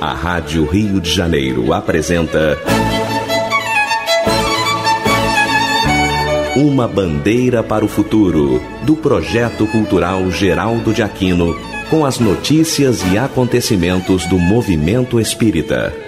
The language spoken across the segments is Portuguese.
A Rádio Rio de Janeiro apresenta. Uma bandeira para o futuro, do projeto cultural Geraldo de Aquino, com as notícias e acontecimentos do movimento espírita.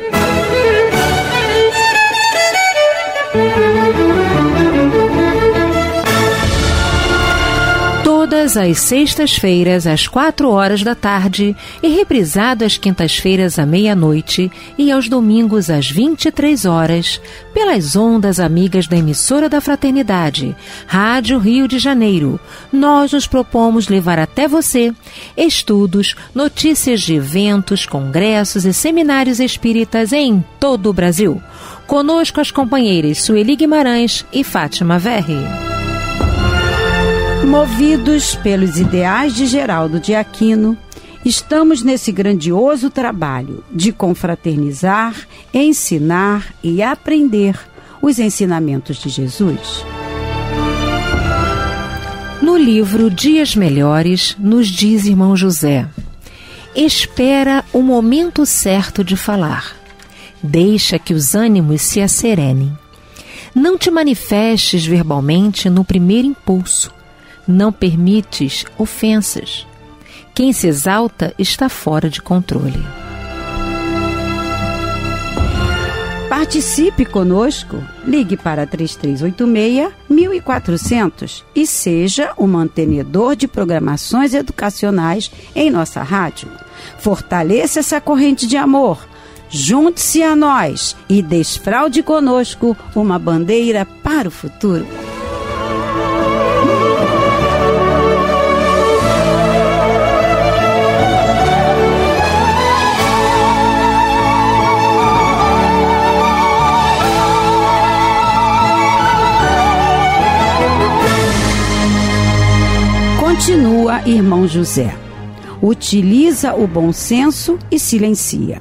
Todas as sextas-feiras, às quatro horas da tarde, e reprisado às quintas-feiras à meia-noite e aos domingos às 23 horas, pelas ondas amigas da emissora da Fraternidade, Rádio Rio de Janeiro, nós nos propomos levar até você estudos, notícias de eventos, congressos e seminários espíritas em todo o Brasil. Conosco as companheiras Sueli Guimarães e Fátima Verri. Movidos pelos ideais de Geraldo de Aquino, estamos nesse grandioso trabalho de confraternizar, ensinar e aprender os ensinamentos de Jesus. No livro Dias Melhores, nos diz irmão José: Espera o momento certo de falar. Deixa que os ânimos se acerenem. Não te manifestes verbalmente no primeiro impulso não permites ofensas. Quem se exalta está fora de controle. Participe conosco. Ligue para 3386 1400 e seja o mantenedor de programações educacionais em nossa rádio. Fortaleça essa corrente de amor. Junte-se a nós e desfraude conosco uma bandeira para o futuro. Continua, irmão José. Utiliza o bom senso e silencia.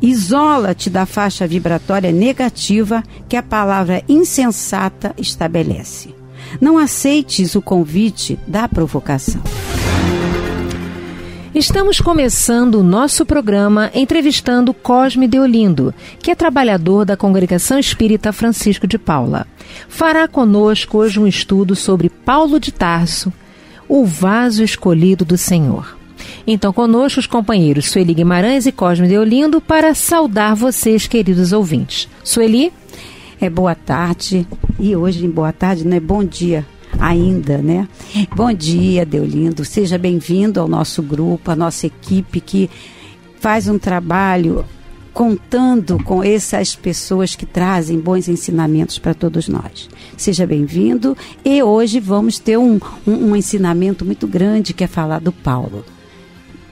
Isola-te da faixa vibratória negativa que a palavra insensata estabelece. Não aceites o convite da provocação. Estamos começando o nosso programa entrevistando Cosme Deolindo, que é trabalhador da Congregação Espírita Francisco de Paula. Fará conosco hoje um estudo sobre Paulo de Tarso, o vaso escolhido do Senhor. Então, conosco os companheiros Sueli Guimarães e Cosme Deolindo para saudar vocês, queridos ouvintes. Sueli? É boa tarde, e hoje em boa tarde não é bom dia ainda, né? Bom dia, Deolindo. Seja bem-vindo ao nosso grupo, à nossa equipe que faz um trabalho contando com essas pessoas que trazem bons ensinamentos para todos nós. Seja bem-vindo e hoje vamos ter um, um, um, ensinamento muito grande que é falar do Paulo.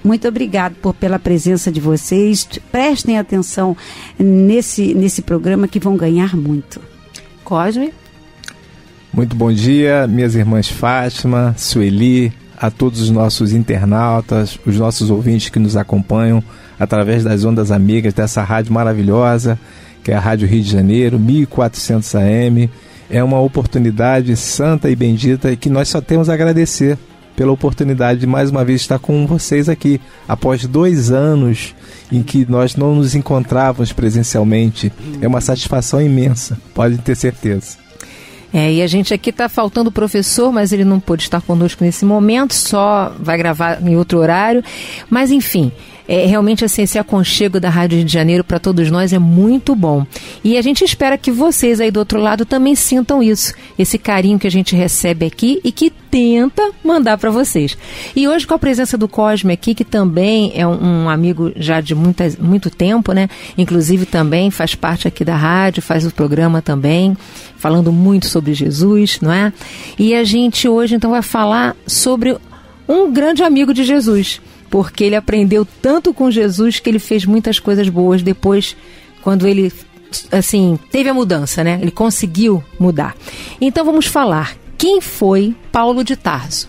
Muito obrigado por, pela presença de vocês. Prestem atenção nesse, nesse programa que vão ganhar muito. Cosme? Muito bom dia, minhas irmãs Fátima, Sueli, a todos os nossos internautas, os nossos ouvintes que nos acompanham através das ondas amigas dessa rádio maravilhosa, que é a Rádio Rio de Janeiro, 1400 AM. É uma oportunidade santa e bendita que nós só temos a agradecer pela oportunidade de mais uma vez estar com vocês aqui, após dois anos em que nós não nos encontrávamos presencialmente. É uma satisfação imensa, pode ter certeza. É, e a gente aqui está faltando o professor, mas ele não pôde estar conosco nesse momento, só vai gravar em outro horário. Mas enfim, é, realmente assim, esse aconchego da Rádio de Janeiro para todos nós é muito bom. E a gente espera que vocês aí do outro lado também sintam isso, esse carinho que a gente recebe aqui e que tenta mandar para vocês. E hoje com a presença do Cosme aqui, que também é um, um amigo já de muita, muito tempo, né? Inclusive também faz parte aqui da rádio, faz o programa também, falando muito sobre Jesus, não é? E a gente hoje então vai falar sobre um grande amigo de Jesus porque ele aprendeu tanto com Jesus que ele fez muitas coisas boas depois, quando ele, assim, teve a mudança, né? Ele conseguiu mudar. Então vamos falar. Quem foi Paulo de Tarso?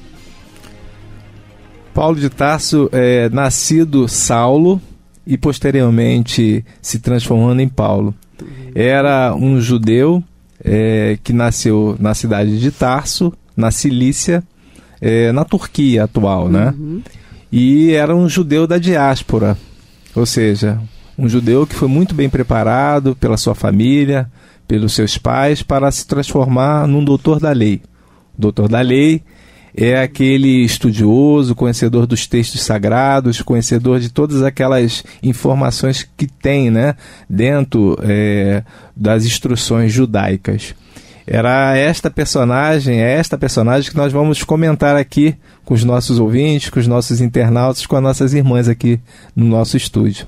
Paulo de Tarso é nascido Saulo e posteriormente se transformando em Paulo. Era um judeu é, que nasceu na cidade de Tarso, na Cilícia, é, na Turquia atual, né? Uhum. E era um judeu da diáspora, ou seja, um judeu que foi muito bem preparado pela sua família, pelos seus pais, para se transformar num doutor da lei. O doutor da lei é aquele estudioso, conhecedor dos textos sagrados, conhecedor de todas aquelas informações que tem né, dentro é, das instruções judaicas. Era esta personagem, é esta personagem que nós vamos comentar aqui com os nossos ouvintes, com os nossos internautas, com as nossas irmãs aqui no nosso estúdio.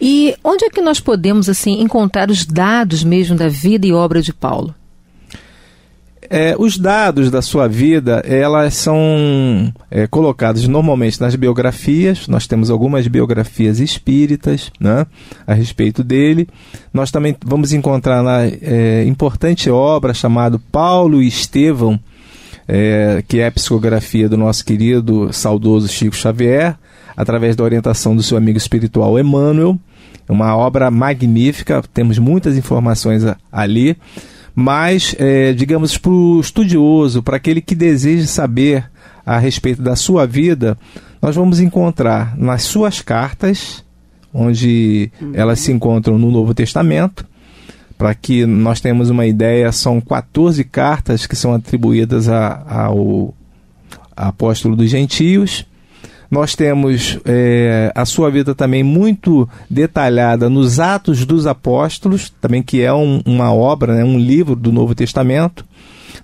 E onde é que nós podemos assim encontrar os dados mesmo da vida e obra de Paulo? É, os dados da sua vida, elas são é, colocados normalmente nas biografias. Nós temos algumas biografias espíritas né, a respeito dele. Nós também vamos encontrar na é, importante obra chamada Paulo e Estevão, é, que é a psicografia do nosso querido saudoso Chico Xavier, através da orientação do seu amigo espiritual Emmanuel. É uma obra magnífica, temos muitas informações ali mas, é, digamos, para o estudioso, para aquele que deseja saber a respeito da sua vida, nós vamos encontrar nas suas cartas, onde elas se encontram no Novo Testamento. Para que nós tenhamos uma ideia, são 14 cartas que são atribuídas a, ao apóstolo dos gentios. Nós temos é, a sua vida também muito detalhada nos Atos dos Apóstolos, também que é um, uma obra, né, um livro do Novo Testamento,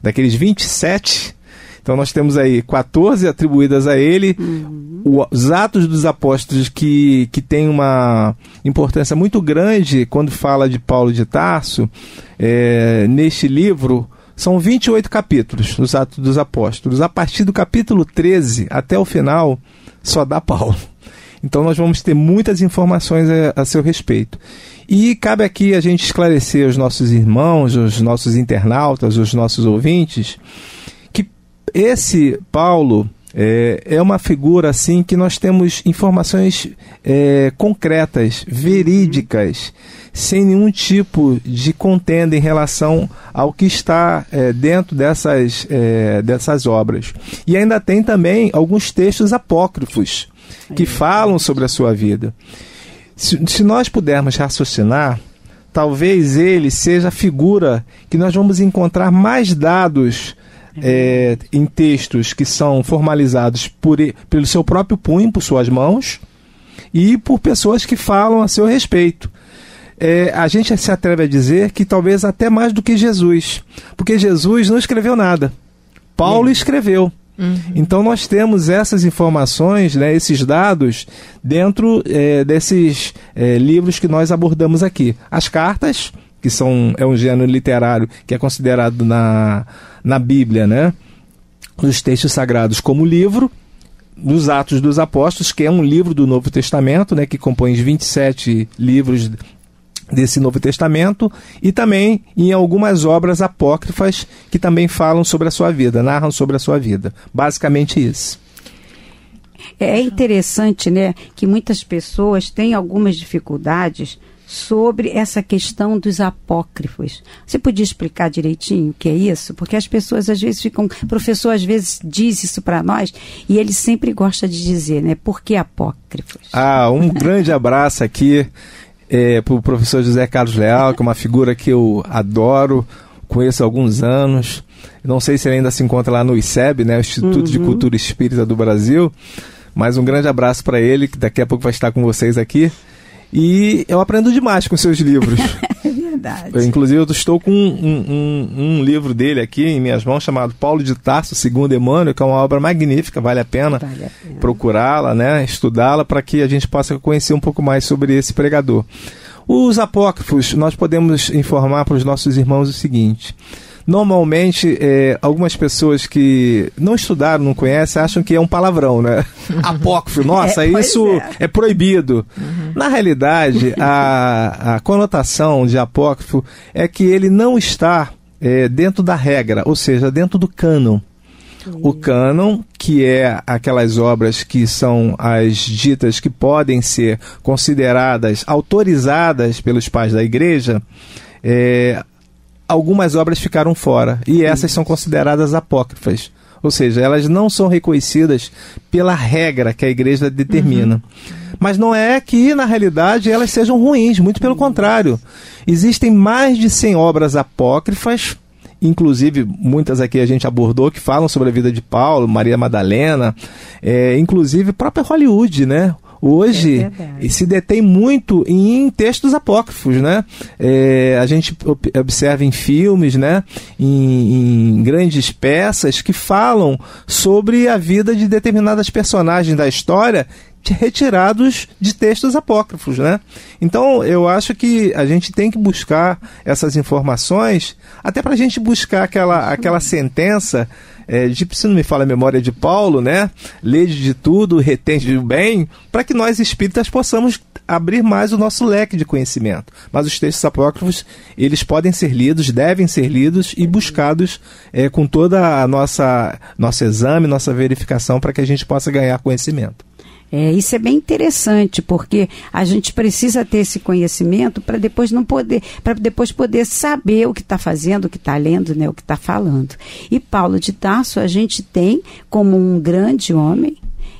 daqueles 27 então nós temos aí 14 atribuídas a ele, uhum. os Atos dos Apóstolos que, que tem uma importância muito grande quando fala de Paulo de Tarso. É, neste livro são 28 capítulos, os Atos dos Apóstolos. A partir do capítulo 13 até o final, só dá Paulo. Então nós vamos ter muitas informações a, a, seu respeito. E cabe aqui a gente esclarecer os nossos irmãos, os nossos internautas, os nossos ouvintes, esse Paulo é, é uma figura assim que nós temos informações é, concretas, verídicas, sem nenhum tipo de contenda em relação ao que está é, dentro dessas, é, dessas obras. E ainda tem também alguns textos apócrifos que falam sobre a sua vida. Se, se nós pudermos raciocinar, talvez ele seja a figura que nós vamos encontrar mais dados é, em textos que são formalizados por, pelo seu próprio punho, por suas mãos, e por pessoas que falam a seu respeito é, a gente se atreve a dizer que talvez até mais do que Jesus, porque Jesus não escreveu nada. Paulo uhum. escreveu. Uhum. Então nós temos essas informações, né, esses dados, dentro é, desses é, livros que nós abordamos aqui. As cartas, que são, é um gênero literário que é considerado na, na Bíblia, né? Os textos sagrados como livro, nos Atos dos Apóstolos, que é um livro do Novo Testamento, né, que compõe 27 livros desse Novo Testamento e também em algumas obras apócrifas que também falam sobre a sua vida, narram sobre a sua vida. Basicamente isso. É interessante, né, que muitas pessoas têm algumas dificuldades sobre essa questão dos apócrifos. Você podia explicar direitinho o que é isso? Porque as pessoas às vezes ficam, o professor às vezes diz isso para nós e ele sempre gosta de dizer, né? Por que apócrifos? Ah, um grande abraço aqui é, para o professor José Carlos Leal, que é uma figura que eu adoro, conheço há alguns anos. Não sei se ele ainda se encontra lá no ICEB, né, o Instituto uhum. de Cultura Espírita do Brasil. Mas um grande abraço para ele, que daqui a pouco vai estar com vocês aqui. E eu aprendo demais com seus livros. verdade. Inclusive, eu estou com um, um, um, livro dele aqui em minhas mãos, chamado Paulo de Tarso, segundo Emmanuel, que é uma obra magnífica, vale a pena, vale pena. procurá-la, né, estudá-la, para que a gente possa conhecer um pouco mais sobre esse pregador. Os apócrifos, nós podemos informar para os nossos irmãos o seguinte. Normalmente, é, algumas pessoas que não estudaram, não conhecem, acham que é um palavrão, né? Apócrifo, nossa, é, isso é. é. proibido. Uhum. Na realidade, a, a conotação de apócrifo é que ele não está é, dentro da regra, ou seja, dentro do cânon. O cânon, que é aquelas obras que são as ditas que podem ser consideradas autorizadas pelos pais da igreja, é, algumas obras ficaram fora e essas são consideradas apócrifas. Ou seja, elas não são reconhecidas pela regra que a igreja determina. Uhum. Mas não é que, na realidade, elas sejam ruins, muito pelo contrário. Existem mais de 100 obras apócrifas inclusive muitas aqui a gente abordou que falam sobre a vida de Paulo, Maria Madalena, é, inclusive própria Hollywood, né? Hoje é se detém muito em textos apócrifos, né? É, a gente observa em filmes, né? Em, em, grandes peças que falam sobre a vida de determinadas personagens da história retirados de textos apócrifos, né? Então eu acho que a gente tem que buscar essas informações até para a gente buscar aquela, aquela sentença é, de, se não me fala a memória de Paulo, né? Lede de tudo, retente de bem, para que nós espíritas possamos abrir mais o nosso leque de conhecimento. Mas os textos apócrifos, eles podem ser lidos, devem ser lidos e buscados é, com toda a nossa nosso exame, nossa verificação para que a gente possa ganhar conhecimento. É, isso é bem interessante, porque a gente precisa ter esse conhecimento para depois não poder, para depois poder saber o que está fazendo, o que está lendo, né, o que está falando. E Paulo de Tarso a gente tem como um grande homem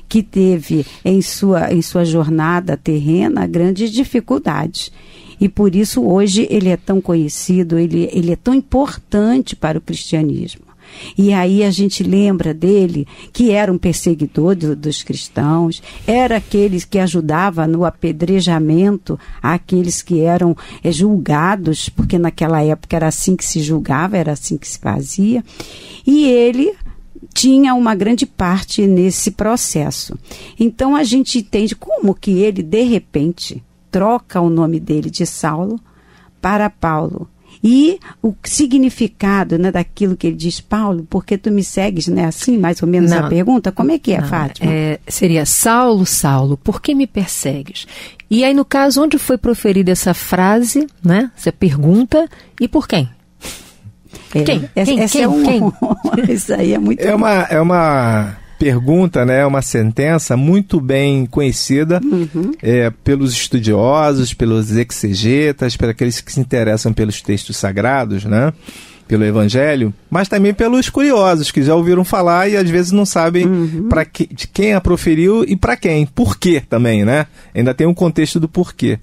que teve em sua, em sua jornada terrena grandes dificuldades. E por isso hoje ele é tão conhecido, ele, ele é tão importante para o cristianismo. E aí a gente lembra dele que era um perseguidor do, dos cristãos, era aqueles que ajudava no apedrejamento aqueles que eram é, julgados, porque naquela época era assim que se julgava, era assim que se fazia. E ele tinha uma grande parte nesse processo. Então a gente entende como que ele de repente troca o nome dele de Saulo para Paulo e o significado né, daquilo que ele diz, Paulo, porque tu me segues, né? Assim, mais ou menos não, a pergunta. Como é que é, não, Fátima? É, seria Saulo, Saulo, por que me persegues? E aí, no caso, onde foi proferida essa frase, né? Essa pergunta, e por quem? É, quem? Essa, quem? Essa é quem? É um, quem? Isso aí é muito. É uma, é uma pergunta, né, uma sentença muito bem conhecida uhum. é, pelos estudiosos, pelos exegetas, por aqueles que se interessam pelos textos sagrados, né? pelo Evangelho, mas também pelos curiosos que já ouviram falar e às vezes não sabem uhum. para que, de quem a proferiu e para quem, por quê também, né? Ainda tem um contexto do porquê.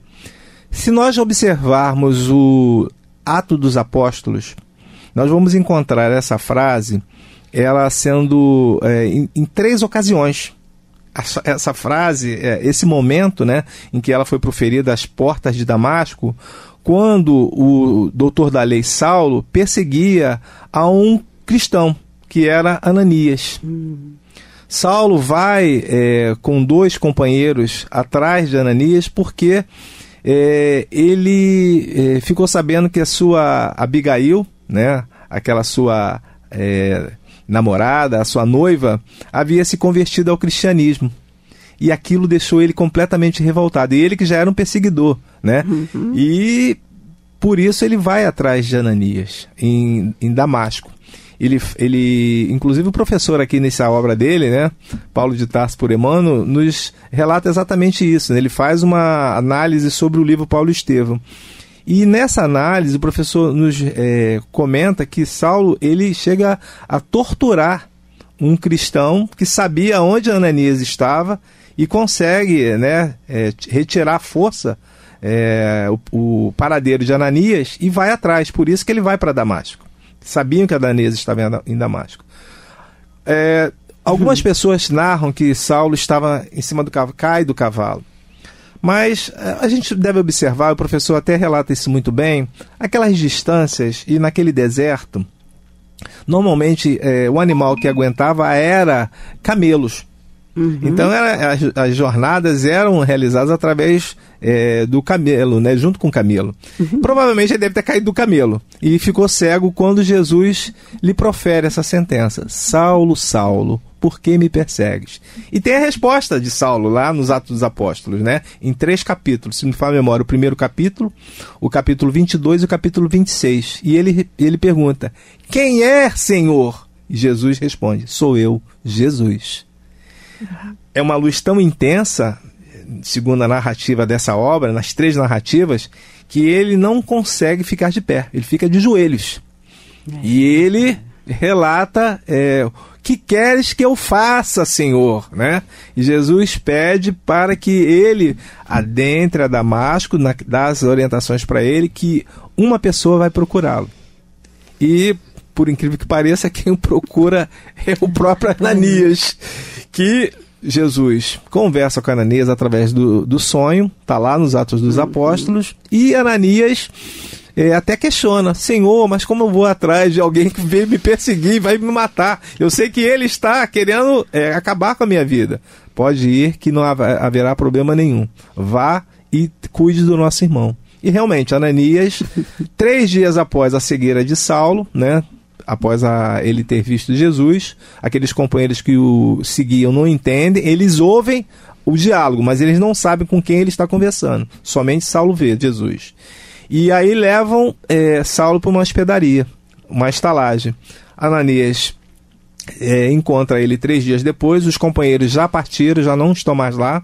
Se nós observarmos o Ato dos Apóstolos, nós vamos encontrar essa frase ela sendo é, em, em, três ocasiões. Essa, frase, é, esse momento né, em que ela foi proferida às portas de Damasco, quando o doutor da lei Saulo perseguia a um cristão, que era Ananias. Uhum. Saulo vai é, com dois companheiros atrás de Ananias porque é, ele é, ficou sabendo que a sua Abigail, né, aquela sua é, namorada, a sua noiva, havia se convertido ao cristianismo. E aquilo deixou ele completamente revoltado. E ele que já era um perseguidor, né? Uhum. E por isso ele vai atrás de Ananias, em, em Damasco. Ele, ele, inclusive o professor aqui nessa obra dele, né, Paulo de Tarso por Emmanuel, nos relata exatamente isso. Né? Ele faz uma análise sobre o livro Paulo Estevão. E nessa análise, o professor nos é, comenta que Saulo ele chega a torturar um cristão que sabia onde Ananias estava e consegue né, é, retirar a força é, o, o, paradeiro de Ananias e vai atrás. Por isso que ele vai para Damasco. Sabiam que Ananias estava em Damasco. É, algumas uhum. pessoas narram que Saulo estava em cima do cavalo, cai do cavalo. Mas eh, a gente deve observar, o professor até relata isso muito bem, aquelas distâncias e naquele deserto, normalmente é, o animal que aguentava era camelos. Uhum. Então era, as, as, jornadas eram realizadas através é, do camelo, né, junto com o camelo. Uhum. Provavelmente ele deve ter caído do camelo e ficou cego quando Jesus lhe profere essa sentença: Saulo, Saulo, por que me persegues? E tem a resposta de Saulo lá nos Atos dos Apóstolos, né? Em três capítulos, se me fala a memória, o primeiro capítulo, o capítulo 22 e o capítulo 26. E ele, ele pergunta: Quem é, Senhor? E Jesus responde: Sou eu, Jesus. É uma luz tão intensa, segundo a narrativa dessa obra, nas três narrativas, que ele não consegue ficar de pé, ele fica de joelhos. É. E ele relata é, que queres que eu faça, Senhor? Né? E Jesus pede para que ele adentre a Damasco, na, dá as orientações para ele, que uma pessoa vai procurá-lo. E, por incrível que pareça, quem procura é o próprio Ananias, que Jesus conversa com Ananias através do, do sonho, está lá nos Atos dos Apóstolos, e Ananias é, até questiona: Senhor, mas como eu vou atrás de alguém que veio me perseguir, vai me matar? Eu sei que ele está querendo é, acabar com a minha vida. Pode ir, que não haverá problema nenhum. Vá e cuide do nosso irmão. E realmente, Ananias, três dias após a cegueira de Saulo, né, após a, ele ter visto Jesus, aqueles companheiros que o seguiam não entendem, eles ouvem o diálogo, mas eles não sabem com quem ele está conversando. Somente Saulo vê Jesus. E aí levam é, Saulo para uma hospedaria, uma estalagem. Ananias é, encontra ele três dias depois, os companheiros já partiram, já não estão mais lá,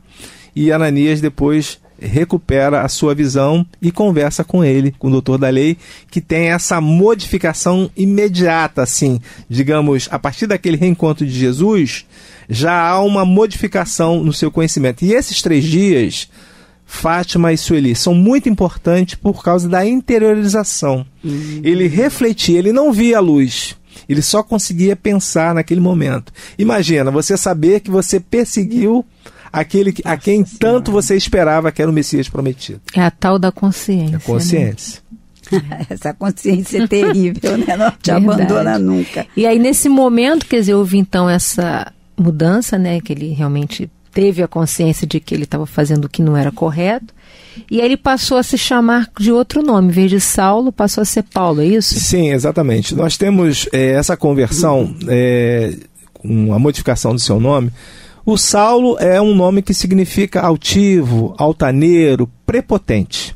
e Ananias depois recupera a sua visão e conversa com ele, com o doutor da lei, que tem essa modificação imediata, assim, digamos, a partir daquele reencontro de Jesus, já há uma modificação no seu conhecimento. E esses três dias Fátima e Sueli são muito importantes por causa da interiorização. Uhum. Ele refletia, ele não via a luz. Ele só conseguia pensar naquele momento. Imagina, você saber que você perseguiu aquele a quem tanto você esperava que era o Messias prometido. É a tal da consciência. A consciência. Né? Essa consciência é terrível, né? Não te Verdade. abandona nunca. E aí, nesse momento, quer dizer, houve então essa mudança, né? Que ele realmente teve a consciência de que ele estava fazendo o que não era correto. E aí ele passou a se chamar de outro nome, em vez de Saulo, passou a ser Paulo, é isso? Sim, exatamente. Nós temos é, essa conversão, é, com a modificação do seu nome. O Saulo é um nome que significa altivo, altaneiro, prepotente.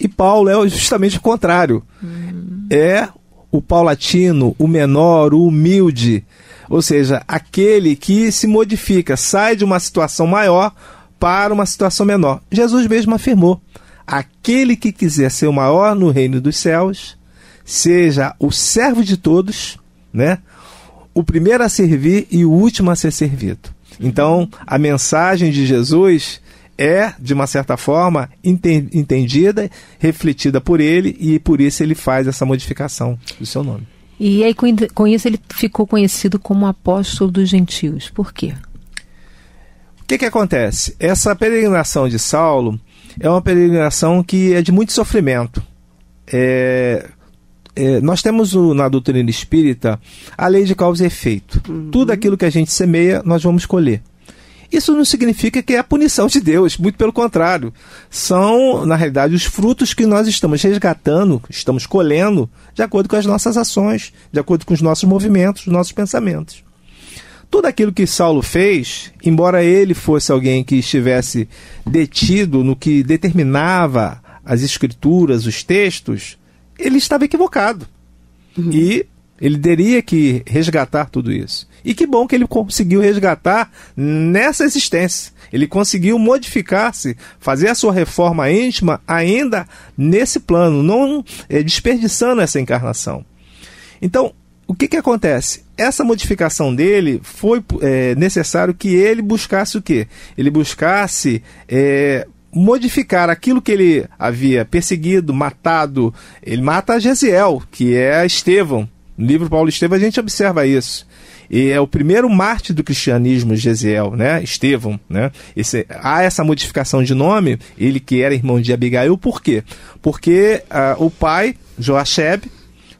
E Paulo é justamente o contrário. Hum. É o paulatino, o menor, o humilde, ou seja, aquele que se modifica, sai de uma situação maior para uma situação menor. Jesus mesmo afirmou: aquele que quiser ser o maior no reino dos céus, seja o servo de todos, né? O primeiro a servir e o último a ser servido. Então, a mensagem de Jesus é, de uma certa forma, entendida, refletida por ele e por isso ele faz essa modificação do seu nome. E aí, com isso, ele ficou conhecido como apóstolo dos gentios. Por quê? O que, que acontece? Essa peregrinação de Saulo é uma peregrinação que é de muito sofrimento. É, é, nós temos o, na doutrina espírita a lei de causa e efeito. Uhum. Tudo aquilo que a gente semeia, nós vamos colher. Isso não significa que é a punição de Deus, muito pelo contrário. São, na realidade, os frutos que nós estamos resgatando, estamos colhendo, de acordo com as nossas ações, de acordo com os nossos movimentos, os nossos pensamentos. Tudo aquilo que Saulo fez, embora ele fosse alguém que estivesse detido no que determinava as escrituras, os textos, ele estava equivocado. Uhum. E ele teria que resgatar tudo isso. E que bom que ele conseguiu resgatar nessa existência. Ele conseguiu modificar-se, fazer a sua reforma íntima ainda nesse plano, não é, desperdiçando essa encarnação. Então, o que, que acontece? Essa modificação dele foi é, necessário que ele buscasse o quê? Ele buscasse é, modificar aquilo que ele havia perseguido, matado. Ele mata a Gesiel, que é Estevão. No livro Paulo Estevão a gente observa isso. E é o primeiro mártir do cristianismo, Gesiel, né? Estevão, né? Esse, há essa modificação de nome, ele que era irmão de Abigail, por quê? Porque uh, o pai, Joacheb,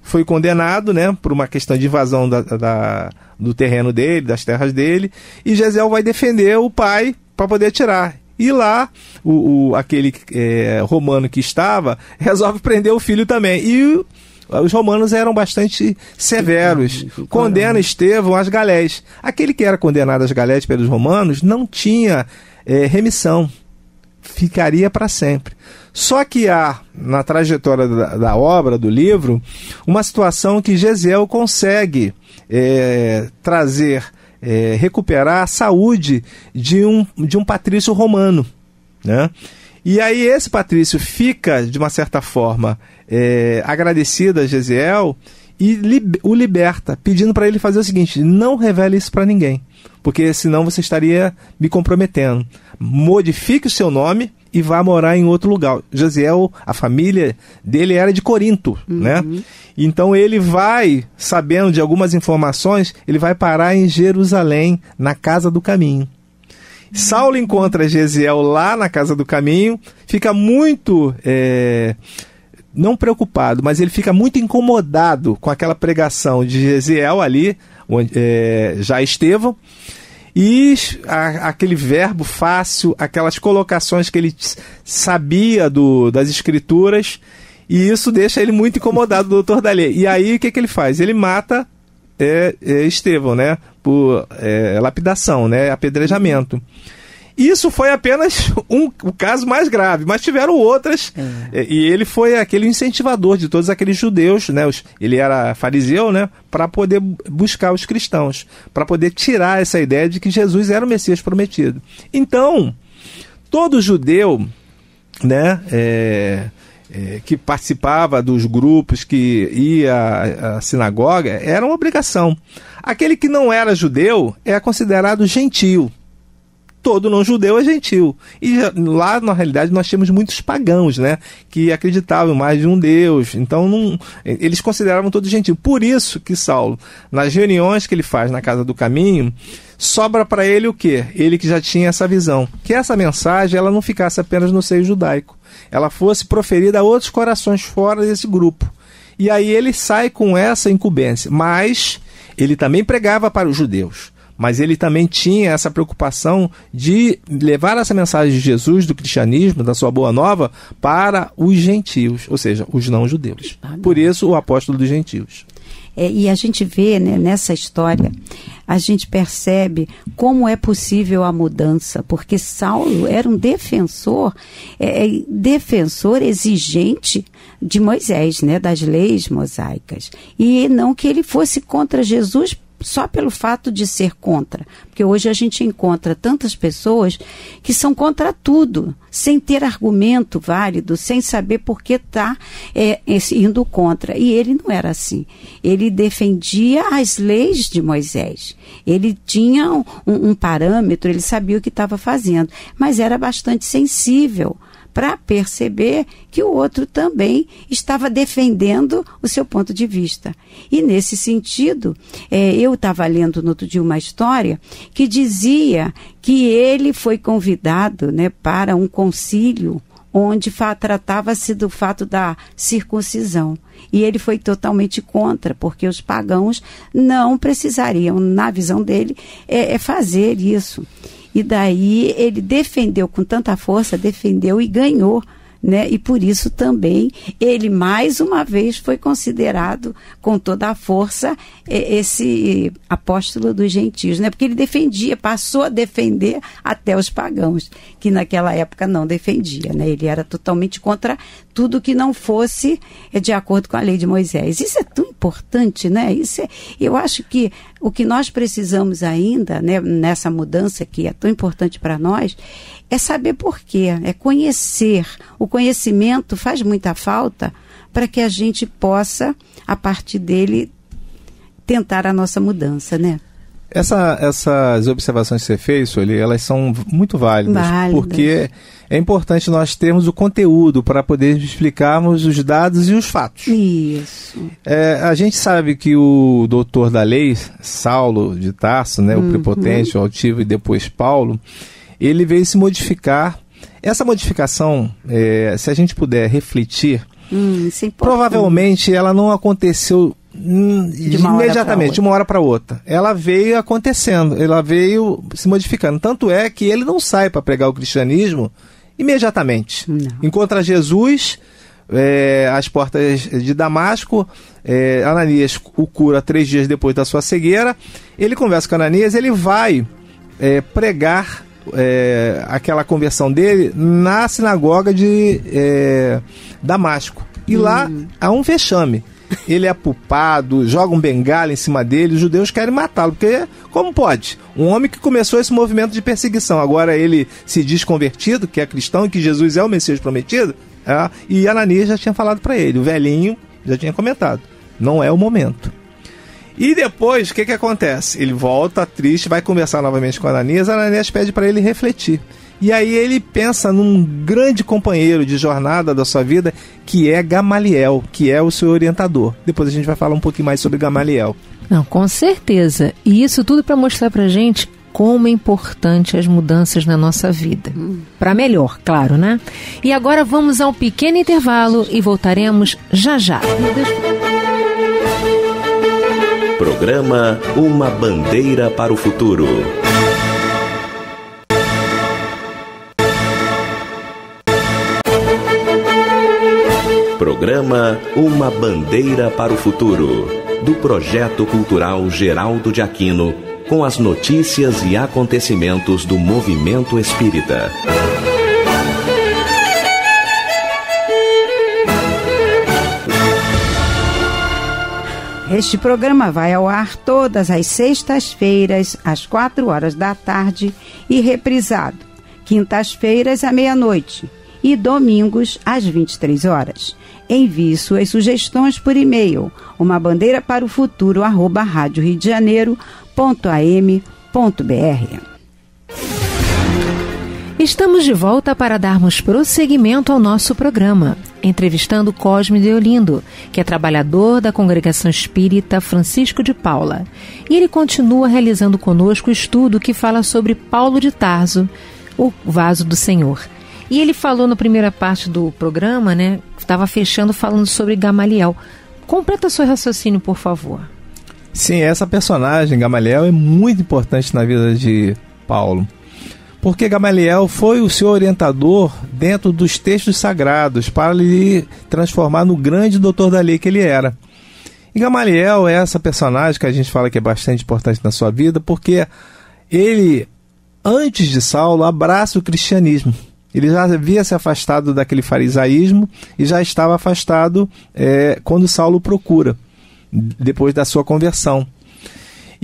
foi condenado, né, por uma questão de invasão da, da, do terreno dele, das terras dele, e Gesiel vai defender o pai para poder tirar. E lá, o, o aquele é, romano que estava resolve prender o filho também. E os romanos eram bastante severos. Condena Estevão às galés. Aquele que era condenado às galés pelos romanos não tinha é, remissão. Ficaria para sempre. Só que há, na trajetória da, da, obra, do livro, uma situação que Gesiel consegue é, trazer, é, recuperar a saúde de um, de um patrício romano. Né? E aí esse patrício fica, de uma certa forma, é, agradecido a Gesiel e o liberta, pedindo para ele fazer o seguinte: não revele isso para ninguém, porque senão você estaria me comprometendo. Modifique o seu nome e vá morar em outro lugar. Josiel, a família dele era de Corinto, uhum. né? Então ele vai, sabendo de algumas informações, ele vai parar em Jerusalém, na casa do caminho. Saulo encontra Gesiel lá na casa do caminho, fica muito. É, não preocupado, mas ele fica muito incomodado com aquela pregação de Gesiel ali, onde, é, já Estevão, e a, aquele verbo fácil, aquelas colocações que ele sabia do, das escrituras, e isso deixa ele muito incomodado, doutor Dalê. E aí o que, que ele faz? Ele mata é, é Estevão, né? Por é, lapidação, né? Apedrejamento. Isso foi apenas um, o caso mais grave, mas tiveram outras. É. E ele foi aquele incentivador de todos aqueles judeus, né? Os, ele era fariseu, né? Para poder buscar os cristãos, para poder tirar essa ideia de que Jesus era o Messias prometido. Então, todo judeu, né? É, é, que participava dos grupos, que ia à, sinagoga, era uma obrigação. Aquele que não era judeu é considerado gentil todo não judeu é gentil. E lá, na realidade, nós tínhamos muitos pagãos, né? Que acreditavam mais de um Deus. Então, não, eles consideravam todo gentil. Por isso que Saulo, nas reuniões que ele faz na Casa do Caminho, sobra para ele o quê? Ele que já tinha essa visão. Que essa mensagem ela não ficasse apenas no seio judaico. Ela fosse proferida a outros corações fora desse grupo. E aí ele sai com essa incumbência. Mas ele também pregava para os judeus mas ele também tinha essa preocupação de levar essa mensagem de Jesus, do cristianismo, da sua boa nova, para os gentios, ou seja, os não judeus. Por isso, o apóstolo dos gentios. É, e a gente vê né, nessa história, a gente percebe como é possível a mudança, porque Saulo era um defensor, é, é defensor exigente de Moisés, né, das leis mosaicas. E não que ele fosse contra Jesus só pelo fato de ser contra. Porque hoje a gente encontra tantas pessoas que são contra tudo, sem ter argumento válido, sem saber por que está é, indo contra. E ele não era assim. Ele defendia as leis de Moisés. Ele tinha um, um parâmetro, ele sabia o que estava fazendo, mas era bastante sensível para perceber que o outro também estava defendendo o seu ponto de vista. E nesse sentido, é, eu estava lendo no outro dia uma história que dizia que ele foi convidado né, para um concílio onde tratava-se do fato da circuncisão. E ele foi totalmente contra, porque os pagãos não precisariam, na visão dele, é, é fazer isso. E daí ele defendeu com tanta força, defendeu e ganhou né? E por isso também ele mais uma vez foi considerado com toda a força esse apóstolo dos gentios, né? Porque ele defendia, passou a defender até os pagãos, que naquela época não defendia, né? Ele era totalmente contra tudo que não fosse é, de acordo com a lei de Moisés. Isso é tão importante, né? Isso é, eu acho que o que nós precisamos ainda, né, nessa mudança que é tão importante para nós, é saber por quê, é conhecer. O conhecimento faz muita falta para que a gente possa, a partir dele, tentar a nossa mudança, né? Essa, essas observações que você fez, Sueli, elas são muito válidas, válidas, porque é importante nós termos o conteúdo para poder explicarmos os dados e os fatos. Isso. É, a gente sabe que o doutor da lei, Saulo de Tarso, né, uhum. o prepotente, o altivo e depois Paulo, ele veio se modificar. Essa modificação, é, se a gente puder refletir, hum, é provavelmente ela não aconteceu hum, de imediatamente, de uma hora para outra. Ela veio acontecendo, ela veio se modificando. Tanto é que ele não sai para pregar o cristianismo imediatamente. Não. Encontra Jesus é, às portas de Damasco. É, Ananias o cura três dias depois da sua cegueira. Ele conversa com Ananias, ele vai é, pregar é, aquela conversão dele na sinagoga de é, Damasco. E lá hum. há um vexame. Ele é apupado, joga um bengala em cima dele, os judeus querem matá-lo, porque como pode? Um homem que começou esse movimento de perseguição, agora ele se diz convertido, que é cristão e que Jesus é o Messias prometido, é, e Ananias já tinha falado para ele, o velhinho já tinha comentado. não é o momento. E depois, o que, que acontece? Ele volta triste, vai conversar novamente com Ananias. Ananias pede para ele refletir. E aí ele pensa num grande companheiro de jornada da sua vida, que é Gamaliel, que é o seu orientador. Depois a gente vai falar um pouquinho mais sobre Gamaliel. Não, com certeza. E isso tudo para mostrar para gente como é importante as mudanças na nossa vida. Para melhor, claro, né? E agora vamos a um pequeno intervalo e voltaremos já já. Programa Uma Bandeira para o Futuro. Programa Uma Bandeira para o Futuro, do Projeto Cultural Geraldo de Aquino, com as notícias e acontecimentos do movimento espírita. Este programa vai ao ar todas as sextas-feiras, às quatro horas da tarde e reprisado, quintas-feiras à meia-noite e domingos às 23 horas. Envie suas sugestões por e-mail, uma bandeira para o futuro, arroba rádio Rio de Janeiro, Estamos de volta para darmos prosseguimento ao nosso programa, entrevistando Cosme de Olindo, que é trabalhador da Congregação Espírita Francisco de Paula. E ele continua realizando conosco o estudo que fala sobre Paulo de Tarso, o vaso do Senhor. E ele falou na primeira parte do programa, né? Estava fechando falando sobre Gamaliel. Completa seu raciocínio, por favor. Sim, essa personagem, Gamaliel, é muito importante na vida de Paulo. Porque Gamaliel foi o seu orientador dentro dos textos sagrados para lhe transformar no grande doutor da lei que ele era. E Gamaliel é essa personagem que a gente fala que é bastante importante na sua vida, porque ele, antes de Saulo, abraça o cristianismo. Ele já havia se afastado daquele farisaísmo e já estava afastado é, quando Saulo procura depois da sua conversão.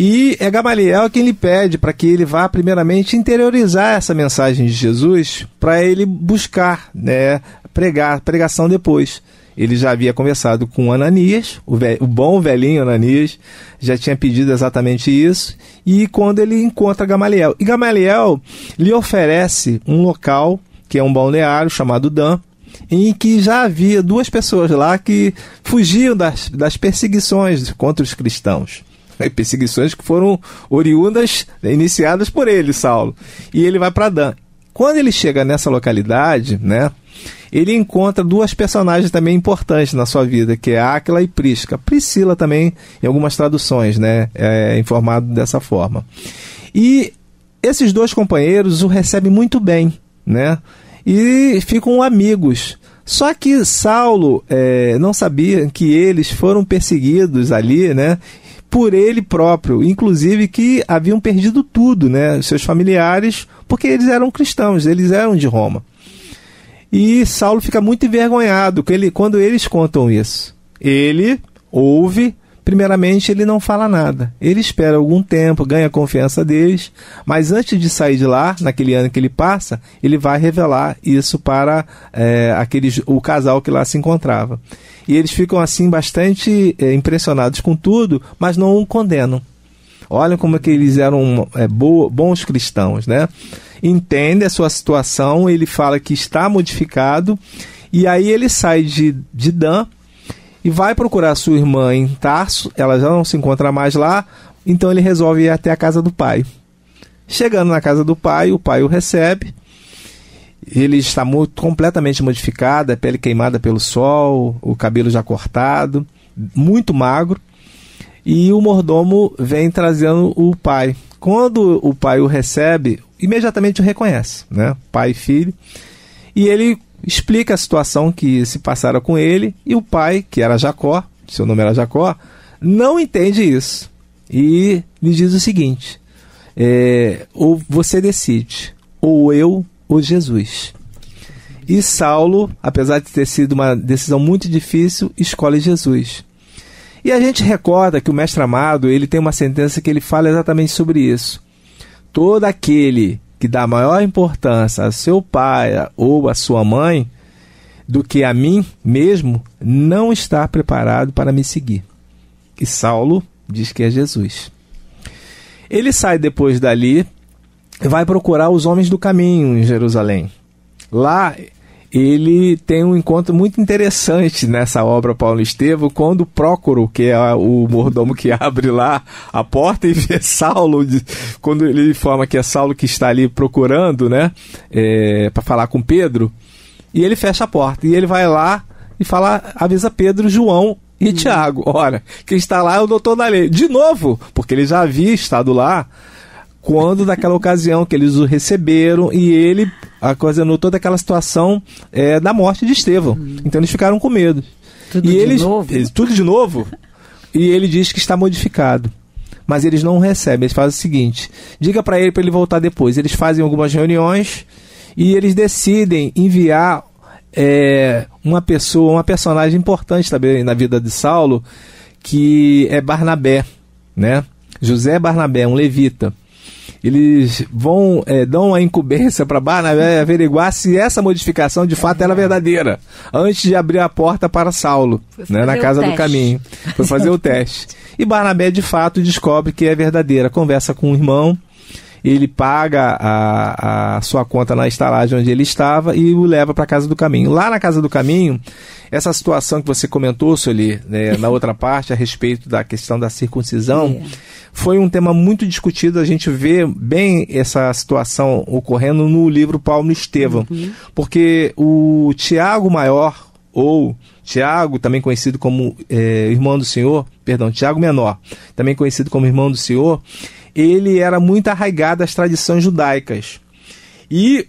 E é Gamaliel quem lhe pede para que ele vá, primeiramente, interiorizar essa mensagem de Jesus para ele buscar, né, pregar, pregação depois. Ele já havia conversado com Ananias, o, o bom velhinho Ananias, já tinha pedido exatamente isso, e quando ele encontra Gamaliel. E Gamaliel lhe oferece um local, que é um balneário chamado Dan, em que já havia duas pessoas lá que fugiam das, das perseguições contra os cristãos. Perseguições que foram oriundas, iniciadas por ele, Saulo. E ele vai para Dan. Quando ele chega nessa localidade, né, ele encontra duas personagens também importantes na sua vida, que é Áquila e Prisca. Priscila também, em algumas traduções, né, é informado dessa forma. E esses dois companheiros o recebem muito bem, né? e ficam amigos. Só que Saulo é, não sabia que eles foram perseguidos ali, né? Por ele próprio, inclusive que haviam perdido tudo, né? Seus familiares, porque eles eram cristãos, eles eram de Roma. E Saulo fica muito envergonhado quando eles contam isso. Ele ouve Primeiramente, ele não fala nada. Ele espera algum tempo, ganha a confiança deles, mas antes de sair de lá, naquele ano que ele passa, ele vai revelar isso para é, aqueles, o casal que lá se encontrava. E eles ficam assim bastante é, impressionados com tudo, mas não o condenam. Olha como é que eles eram é, bo bons cristãos, né? Entende a sua situação, ele fala que está modificado, e aí ele sai de, de Dan e vai procurar sua irmã em Tarso, ela já não se encontra mais lá, então ele resolve ir até a casa do pai. Chegando na casa do pai, o pai o recebe. Ele está muito, completamente modificado, a pele queimada pelo sol, o cabelo já cortado, muito magro. E o mordomo vem trazendo o pai. Quando o pai o recebe, imediatamente o reconhece, né? Pai e filho. E ele explica a situação que se passara com ele e o pai, que era Jacó, seu nome era Jacó, não entende isso e lhe diz o seguinte: é, ou você decide, ou eu ou Jesus. E Saulo, apesar de ter sido uma decisão muito difícil, escolhe Jesus. E a gente recorda que o mestre amado ele tem uma sentença que ele fala exatamente sobre isso. Todo aquele que dá maior importância a seu pai ou a sua mãe do que a mim mesmo, não está preparado para me seguir. E Saulo diz que é Jesus. Ele sai depois dali vai procurar os homens do caminho em Jerusalém. Lá ele tem um encontro muito interessante nessa obra Paulo Estevo, quando Prócoro, que é o mordomo que abre lá a porta e vê Saulo, quando ele informa que é Saulo que está ali procurando, né, é, para falar com Pedro, e ele fecha a porta, e ele vai lá e fala, avisa Pedro, João e uhum. Tiago, ora, quem está lá é o doutor da lei, de novo, porque ele já havia estado lá, quando daquela ocasião que eles o receberam e ele ocasionou toda aquela situação é, da morte de Estevão. Uhum. Então eles ficaram com medo. Tudo e de eles, novo? Tudo de novo. e ele diz que está modificado. Mas eles não recebem. Eles fazem o seguinte: diga para ele para ele voltar depois. Eles fazem algumas reuniões e eles decidem enviar é, uma pessoa, uma personagem importante também na vida de Saulo, que é Barnabé, né? José Barnabé, um levita eles vão é, dão a incumbência para Barnabé averiguar se essa modificação de fato era verdadeira, antes de abrir a porta para Saulo, né, na casa do caminho. Foi fazer o teste. E Barnabé de fato descobre que é verdadeira. Conversa com o irmão, ele paga a, a sua conta na estalagem onde ele estava e o leva para a casa do caminho. Lá na casa do caminho, essa situação que você comentou, Sueli, né, na outra parte, a respeito da questão da circuncisão, é. foi um tema muito discutido. A gente vê bem essa situação ocorrendo no livro Paulo Estevão, uhum. porque o Tiago Maior, ou Tiago, também conhecido como é, irmão do Senhor, perdão, Tiago Menor, também conhecido como irmão do Senhor, ele era muito arraigado às tradições judaicas. E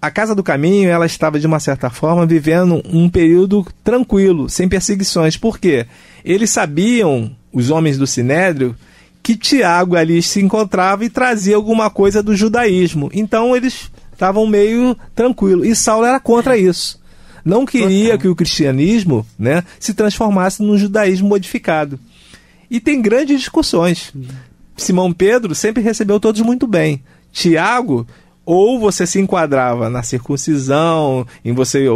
a Casa do Caminho, ela estava de uma certa forma vivendo um período tranquilo, sem perseguições. Por quê? Eles sabiam, os homens do Sinédrio, que Tiago ali se encontrava e trazia alguma coisa do judaísmo. Então eles estavam meio tranquilos. E Saulo era contra isso. Não queria Total. que o cristianismo né, se transformasse num judaísmo modificado. E tem grandes discussões. Simão Pedro sempre recebeu todos muito bem. Tiago ou você se enquadrava na circuncisão, em você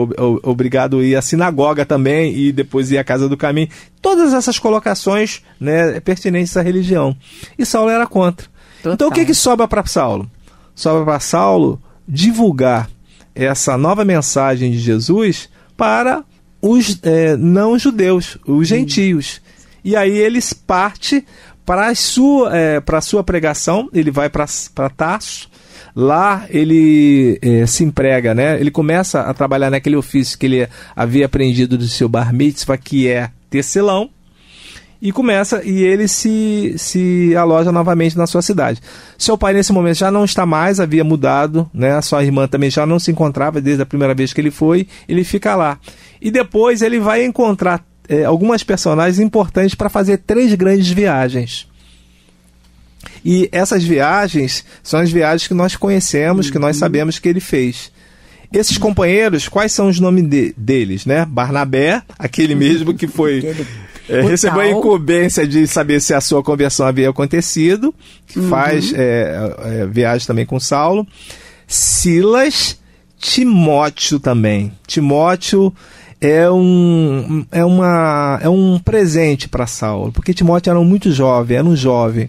obrigado a ir à sinagoga também e depois ir à casa do caminho. Todas essas colocações né, pertinentes à religião. E Saulo era contra. Total. Então o que, que sobra para Saulo? Sobra para Saulo divulgar essa nova mensagem de Jesus para os é, não judeus, os gentios. E aí eles parte para a sua, é, para sua pregação, ele vai para Tarso, Lá ele é, se emprega, né? Ele começa a trabalhar naquele ofício que ele havia aprendido do seu bar mitzvah, que é tecelão, e começa e ele se, se aloja novamente na sua cidade. Seu pai nesse momento já não está mais, havia mudado, né? Sua irmã também já não se encontrava desde a primeira vez que ele foi, ele fica lá. E depois ele vai encontrar é, algumas personagens importantes para fazer três grandes viagens. E essas viagens são as viagens que nós conhecemos, que nós uhum. sabemos que ele fez. Esses companheiros, quais são os nomes de, deles, né? Barnabé, aquele mesmo que foi é, recebeu a incumbência de saber se a sua conversão havia acontecido, que uhum. faz é, é, viagem também com Saulo. Silas, Timóteo também. Timóteo é um, é uma, é um presente para Saulo, porque Timóteo era muito jovem, era um jovem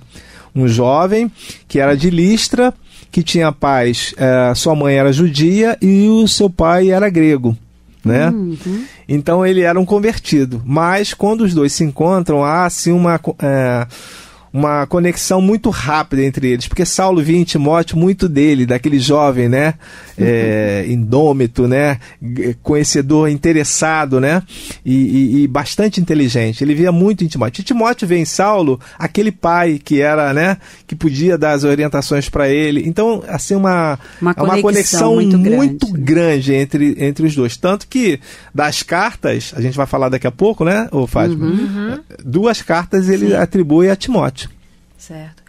um jovem que era de Listra, que tinha pais, é, sua mãe era judia e o seu pai era grego. Né? Uhum. Então ele era um convertido. Mas quando os dois se encontram, há assim uma. É, uma conexão muito rápida entre eles, porque Saulo via em Timóteo muito dele, daquele jovem, né, é, indômito, né, conhecedor, interessado, né, e, e, e, bastante inteligente. Ele via muito em Timóteo. E Timóteo vê em Saulo aquele pai que era, né, que podia dar as orientações para ele. Então, assim, uma, uma conexão, uma conexão muito, muito grande. grande, entre, entre os dois. Tanto que das cartas, a gente vai falar daqui a pouco, né, ô Fátima? Uhum. Duas cartas ele Sim. atribui a Timóteo. Certo.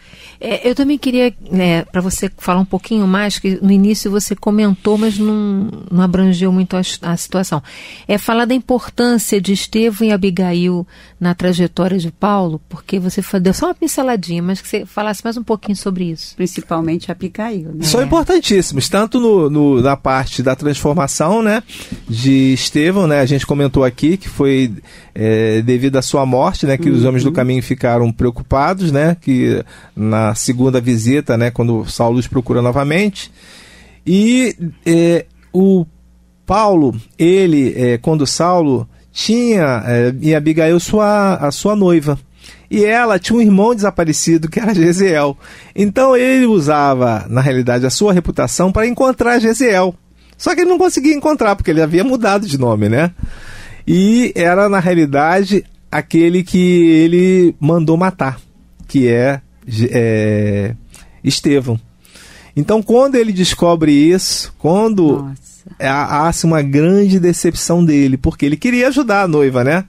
É, eu também queria, né, para você falar um pouquinho mais, que no início você comentou, mas não, não abrangeu muito a, a, situação. É falar da importância de Estevão e Abigail na trajetória de Paulo, porque você deu só uma pinceladinha, mas que você falasse mais um pouquinho sobre isso. Principalmente Abigail. Né? São importantíssimos, tanto no, no, na parte da transformação né, de Estevão, né, a gente comentou aqui que foi é, devido à sua morte, né, que uhum. os homens do caminho ficaram preocupados, né, que na segunda visita, né, quando Saulo os procura novamente. E é, o Paulo, ele, é, quando Saulo tinha é, em Abigail sua, a sua noiva. E ela tinha um irmão desaparecido que era Gesiel. Então ele usava, na realidade, a sua reputação para encontrar Gesiel. Só que ele não conseguia encontrar, porque ele havia mudado de nome, né? E era, na realidade, aquele que ele mandou matar, que é é, Estevão. Então, quando ele descobre isso, quando há, há uma grande decepção dele, porque ele queria ajudar a noiva, né?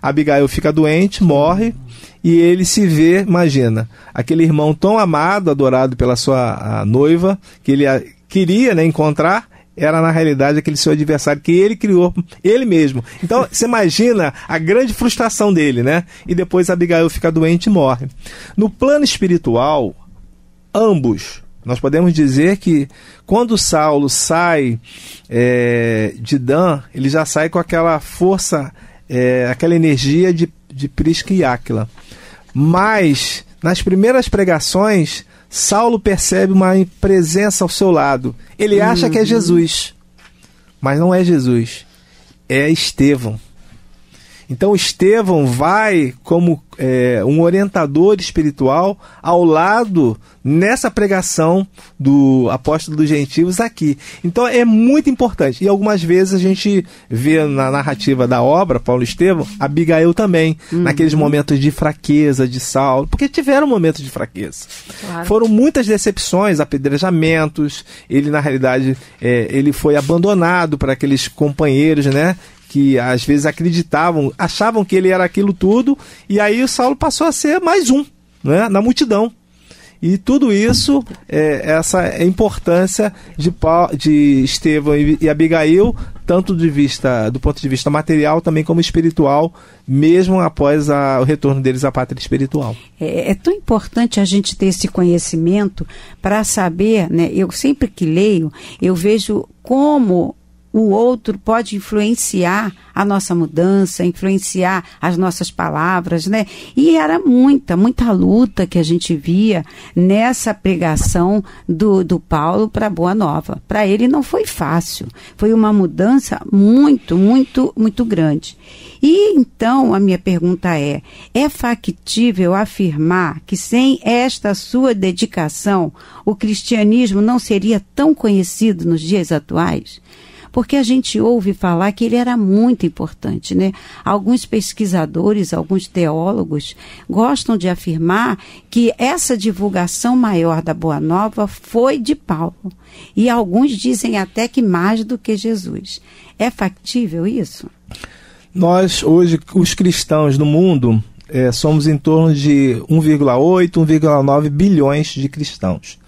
Abigail fica doente, morre, e ele se vê, imagina, aquele irmão tão amado, adorado pela sua noiva, que ele a, queria né, encontrar, era na realidade aquele seu adversário que ele criou, ele mesmo. Então, você imagina a grande frustração dele, né? E depois Abigail fica doente e morre. No plano espiritual, ambos, nós podemos dizer que quando Saulo sai é, de Dan, ele já sai com aquela força, é, aquela energia de, de Prisca e Áquila. Mas, nas primeiras pregações, Saulo percebe uma presença ao seu lado. Ele acha uhum. que é uhum. Jesus, mas não é Jesus, é Estevão. Então Estevão vai como é, um orientador espiritual ao lado nessa pregação do apóstolo dos gentios aqui. Então é muito importante. E algumas vezes a gente vê na narrativa da obra, Paulo Estevão, Abigail também, uhum. naqueles momentos de fraqueza de Saulo, porque tiveram momentos de fraqueza. Claro. Foram muitas decepções, apedrejamentos, ele na realidade é, ele foi abandonado para aqueles companheiros, né? Que às vezes acreditavam, achavam que ele era aquilo tudo, e aí o Saulo passou a ser mais um né, na multidão. E tudo isso, é, essa importância de, de Estevão e Abigail, tanto de vista, do ponto de vista material, também como espiritual, mesmo após a, o retorno deles à pátria espiritual. É, é tão importante a gente ter esse conhecimento para saber, né? Eu sempre que leio, eu vejo como o outro pode influenciar a nossa mudança, influenciar as nossas palavras, né? E era muita, muita luta que a gente via nessa pregação do, do Paulo para Boa Nova. Para ele não foi fácil, foi uma mudança muito, muito, muito grande. E então a minha pergunta é: é factível afirmar que sem esta sua dedicação o cristianismo não seria tão conhecido nos dias atuais? Porque a gente ouve falar que ele era muito importante, né? Alguns pesquisadores, alguns teólogos gostam de afirmar que essa divulgação maior da Boa Nova foi de Paulo. E alguns dizem até que mais do que Jesus. É factível isso? Nós, hoje, os cristãos no mundo, é, somos em torno de 1,8, 1,9 bilhões de cristãos.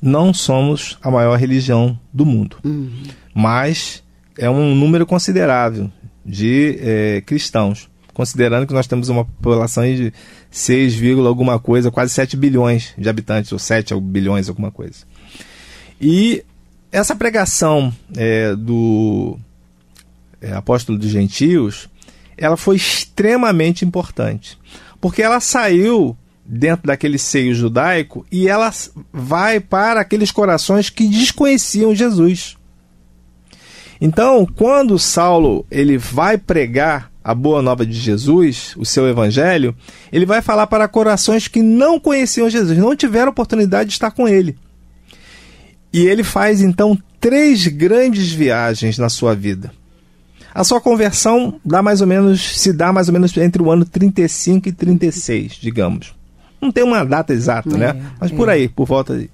Não somos a maior religião do mundo. Uhum mas é um número considerável de é, cristãos, considerando que nós temos uma população de 6, alguma coisa, quase 7 bilhões de habitantes, ou 7 bilhões, alguma coisa. E essa pregação é, do é, apóstolo dos gentios, ela foi extremamente importante, porque ela saiu dentro daquele seio judaico e ela vai para aqueles corações que desconheciam Jesus. Então, quando Saulo ele vai pregar a boa nova de Jesus, o seu evangelho, ele vai falar para corações que não conheciam Jesus, não tiveram oportunidade de estar com ele. E ele faz então três grandes viagens na sua vida. A sua conversão dá mais ou menos, se dá mais ou menos entre o ano 35 e 36, digamos. Não tem uma data exata, né? é, né? Mas é. por aí, por volta de.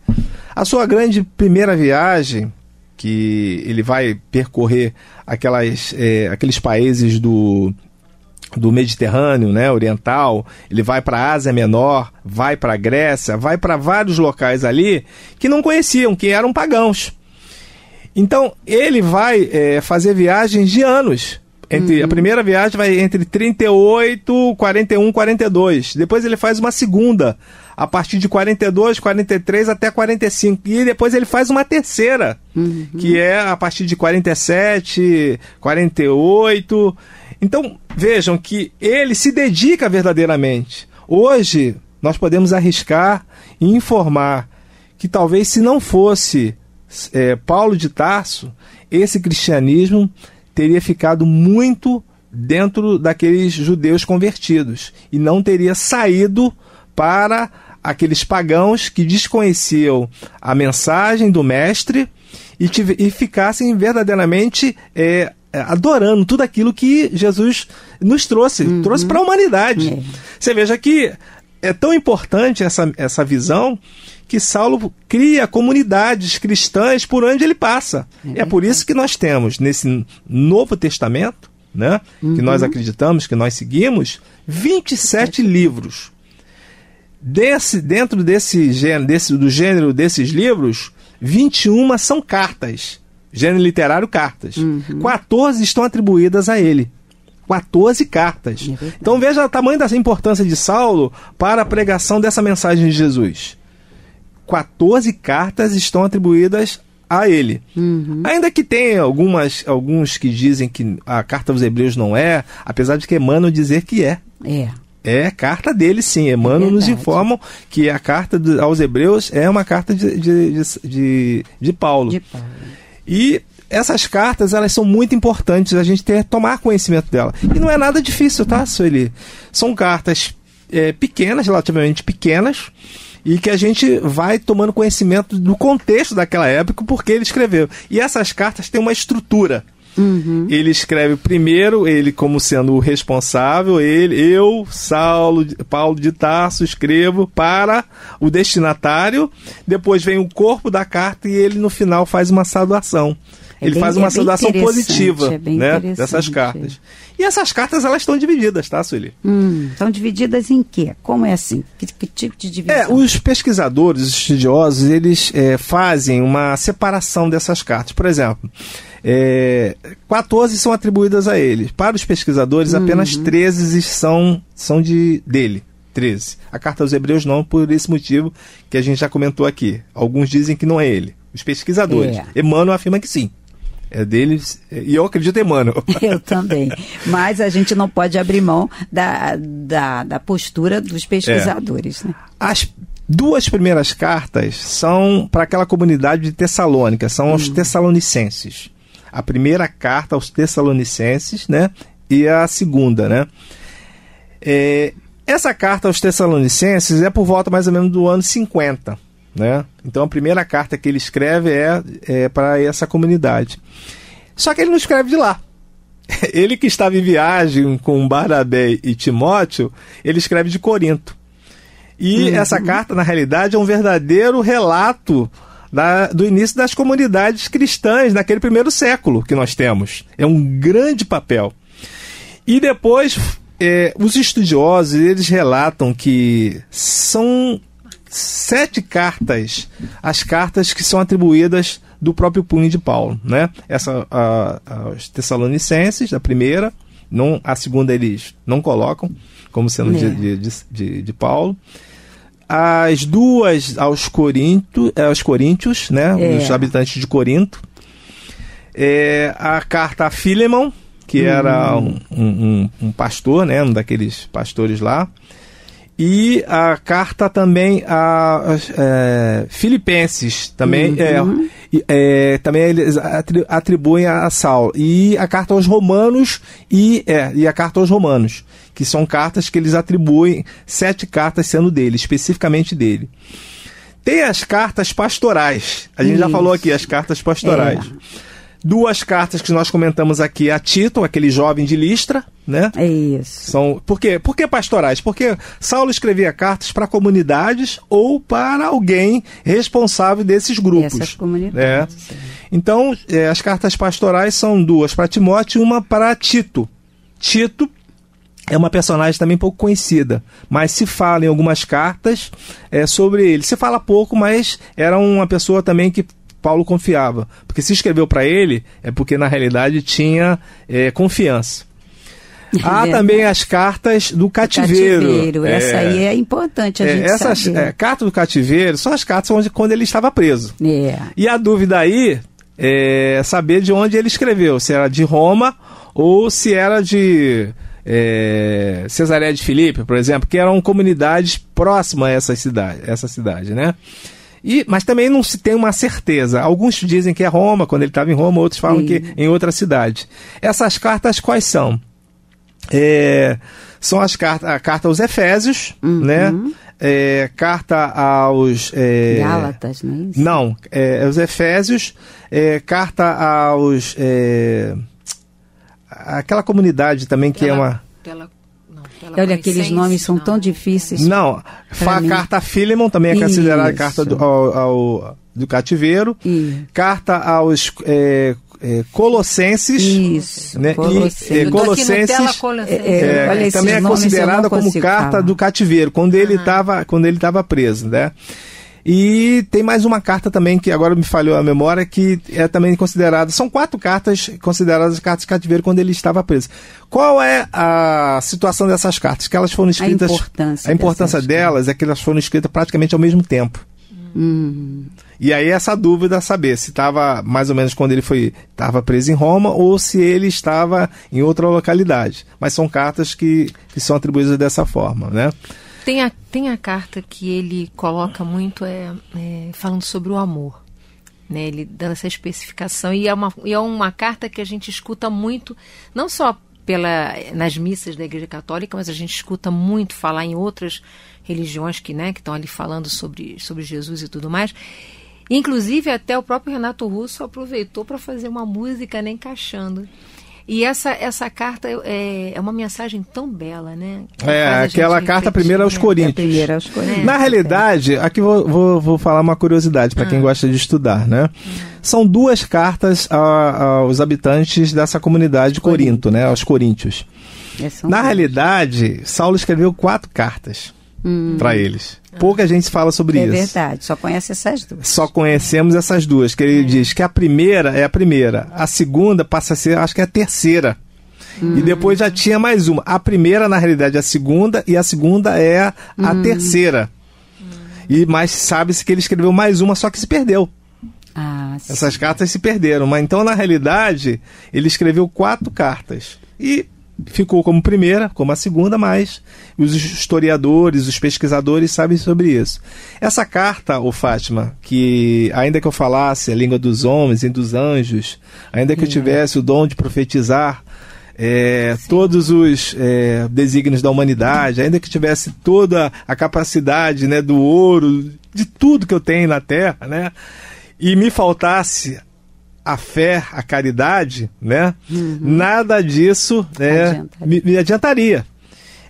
A sua grande primeira viagem que ele vai percorrer aquelas, é, aqueles países do do Mediterrâneo, né, oriental, ele vai para a Ásia Menor, vai para a Grécia, vai para vários locais ali que não conheciam, que eram pagãos. Então ele vai é, fazer viagens de anos. Entre, uhum. A primeira viagem vai entre 38, 41, 42. Depois ele faz uma segunda, a partir de 42, 43 até 45. E depois ele faz uma terceira, uhum. que é a partir de 47, 48. Então, vejam que ele se dedica verdadeiramente. Hoje, nós podemos arriscar e informar que talvez se não fosse é, Paulo de Tarso, esse cristianismo teria ficado muito dentro daqueles judeus convertidos e não teria saído para aqueles pagãos que desconheciam a mensagem do mestre e, tive, e ficassem verdadeiramente é, adorando tudo aquilo que Jesus nos trouxe, uhum. trouxe para a humanidade. É. Você veja que é tão importante essa, essa visão que Saulo cria comunidades cristãs por onde ele passa. É, é por isso que nós temos nesse Novo Testamento, né, uhum. que nós acreditamos, que nós seguimos, 27 livros. Desse, dentro desse gênero, desse, do gênero desses livros, 21 são cartas. Gênero literário, cartas. Uhum. 14 estão atribuídas a ele. 14 cartas. É então veja o tamanho dessa importância de Saulo para a pregação dessa mensagem de Jesus. 14 cartas estão atribuídas a ele. Uhum. Ainda que tenha algumas, alguns que dizem que a carta aos Hebreus não é, apesar de que Emmanuel dizer que é. É. É carta dele, sim. Emmanuel é nos informam que a carta aos Hebreus é uma carta de, de, de, de, de Paulo. De Paulo. E essas cartas elas são muito importantes a gente ter tomar conhecimento dela. E não é nada difícil, tá, Sueli? São cartas é, pequenas, relativamente pequenas, e que a gente vai tomando conhecimento do contexto daquela época, porque ele escreveu. E essas cartas têm uma estrutura. Uhum. Ele escreve primeiro, ele como sendo o responsável, ele, eu, Saulo, Paulo de Tarso, escrevo para o destinatário. Depois vem o corpo da carta e ele no final faz uma saudação. É ele bem, faz uma é saudação positiva é né, dessas cartas. E essas cartas elas estão divididas, tá, Sueli? Hum, estão divididas em quê? Como é assim? Que, que tipo de divisão? É, os pesquisadores, os estudiosos, eles é, fazem uma separação dessas cartas. Por exemplo, é, 14 são atribuídas a ele. Para os pesquisadores, uhum. apenas 13 são, são de, dele. 13. A carta aos Hebreus não, por esse motivo que a gente já comentou aqui. Alguns dizem que não é ele. Os pesquisadores. É. Emmanuel afirma que sim. É deles, e eu acredito em Emmanuel. Eu também. Mas a gente não pode abrir mão da, da, da postura dos pesquisadores. É. Né? As duas primeiras cartas são para aquela comunidade de Tessalônica, são aos hum. Tessalonicenses. A primeira carta aos Tessalonicenses, né? E a segunda, né? É, essa carta aos Tessalonicenses é por volta mais ou menos do ano 50 né? Então a primeira carta que ele escreve é, é para essa comunidade. Só que ele não escreve de lá. Ele que estava em viagem com Barnabé e Timóteo, ele escreve de Corinto. E uhum. essa carta, na realidade, é um verdadeiro relato da, do início das comunidades cristãs naquele primeiro século que nós temos. É um grande papel. E depois, é, os estudiosos eles relatam que são sete cartas, as cartas que são atribuídas do próprio punho de Paulo, né? Essa a, aos Tessalonicenses, a primeira, não, a segunda eles não colocam como sendo é. de, de, de, de, Paulo. As duas aos Corinto, é, aos Coríntios, né? É. Os habitantes de Corinto. É, a carta a Filemon, que hum. era um, um, um, pastor, né? Um daqueles pastores lá e a carta também a, é, Filipenses também uhum. é, é, também eles atribuem a Saulo e a carta aos Romanos e é, e a carta aos Romanos que são cartas que eles atribuem sete cartas sendo dele especificamente dele tem as cartas pastorais a gente Isso. já falou aqui as cartas pastorais é. Duas cartas que nós comentamos aqui a Tito, aquele jovem de Listra, né? É isso. São, por, quê? por que pastorais? Porque Saulo escrevia cartas para comunidades ou para alguém responsável desses grupos. Essas comunidades. É. Então, é, as cartas pastorais são duas para Timóteo e uma para Tito. Tito é uma personagem também pouco conhecida, mas se fala em algumas cartas é, sobre ele. Se fala pouco, mas era uma pessoa também que Paulo confiava, porque se escreveu para ele é porque na realidade tinha é, confiança. Há também as cartas do cativeiro. cativeiro. Essa é, aí é importante a é, gente essas, saber. É, cartas do cativeiro são as cartas onde, quando ele estava preso. É. E a dúvida aí é saber de onde ele escreveu, se era de Roma ou se era de é, Cesareia de Filipe, por exemplo, que eram comunidades próximas a essa cidade, essa cidade, né? E, mas também não se tem uma certeza. Alguns dizem que é Roma, quando ele estava em Roma, outros falam Sim. que em outra cidade. Essas cartas quais são? É, são as cartas, a carta aos Efésios, uhum. né? É, carta aos é, Gálatas, não é isso? Não, é, os Efésios, é, carta aos é, aquela comunidade também que é uma. Olha, aqueles nomes são tão difíceis. Não, a carta a Philemon também é considerada carta do, ao, ao, do cativeiro. Isso. Carta aos é, é, Colossenses. Isso. Né? Colossenses. E, é, Colossenses é, é, também é considerada como carta falar. do cativeiro, quando ele estava quando ele estava preso, né? E tem mais uma carta também que agora me falhou a memória, que é também considerada. São quatro cartas consideradas cartas de cativeiro quando ele estava preso. Qual é a situação dessas cartas? Que elas foram escritas. A importância, a importância delas é que elas foram escritas praticamente ao mesmo tempo. Hum. E aí essa dúvida saber se estava mais ou menos quando ele foi estava preso em Roma ou se ele estava em outra localidade. Mas são cartas que, que são atribuídas dessa forma, né? Tem a, tem a carta que ele coloca muito é, é falando sobre o amor. Né, ele dando essa especificação e é, uma, e é uma carta que a gente escuta muito, não só pela, nas missas da Igreja Católica, mas a gente escuta muito falar em outras religiões que né, estão ali falando sobre, sobre Jesus e tudo mais. Inclusive, até o próprio Renato Russo aproveitou para fazer uma música né, encaixando. E essa, essa carta é, é uma mensagem tão bela, né? é, aquela carta primeira aos né? Coríntios. É, primeira aos Coríntios. Na realidade, aqui vou, vou, vou falar uma curiosidade para ah. quem gosta de estudar, né? Ah. São duas cartas a, aos habitantes dessa comunidade de Corinto, né? Aos coríntios. É, Na realidade, Saulo escreveu quatro cartas hum. para eles. Pouca gente fala sobre é isso. É verdade, só conhece essas duas. Só conhecemos essas duas, que ele é. diz que a primeira é a primeira, a segunda passa a ser, acho que é a terceira. Hum. E depois já tinha mais uma. A primeira, na realidade, é a segunda, e a segunda é a hum. terceira. E mais sabe-se que ele escreveu mais uma, só que se perdeu. Ah, Essas cartas se perderam. Mas então, na realidade, ele escreveu quatro cartas. E ficou como primeira, como a segunda, mas os historiadores, os pesquisadores sabem sobre isso. Essa carta, o Fátima, que ainda que eu falasse a língua dos homens e dos anjos, ainda que eu tivesse o dom de profetizar é, todos os é, desígnios da humanidade, ainda que tivesse toda a capacidade né, do ouro, de tudo que eu tenho na Terra, né, e me faltasse a fé, a caridade, né? Uhum. Nada disso né, me, me, adiantaria.